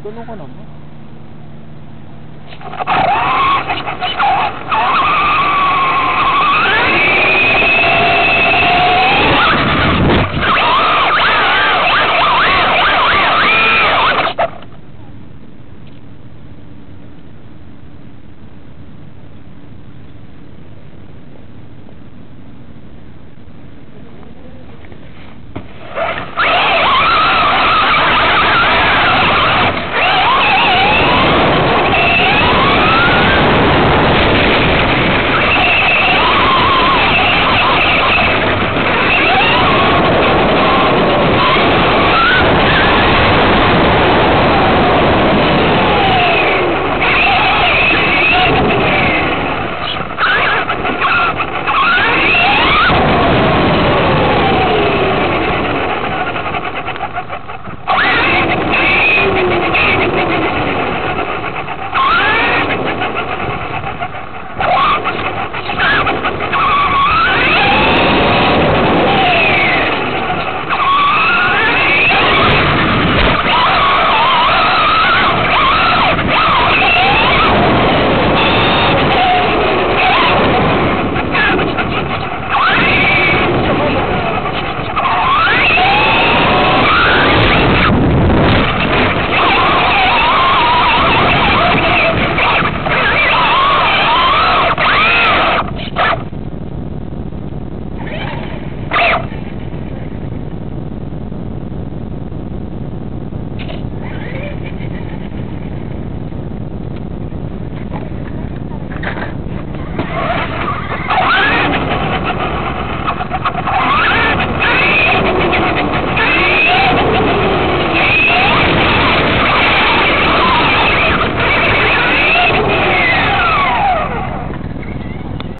Tulong ko naman.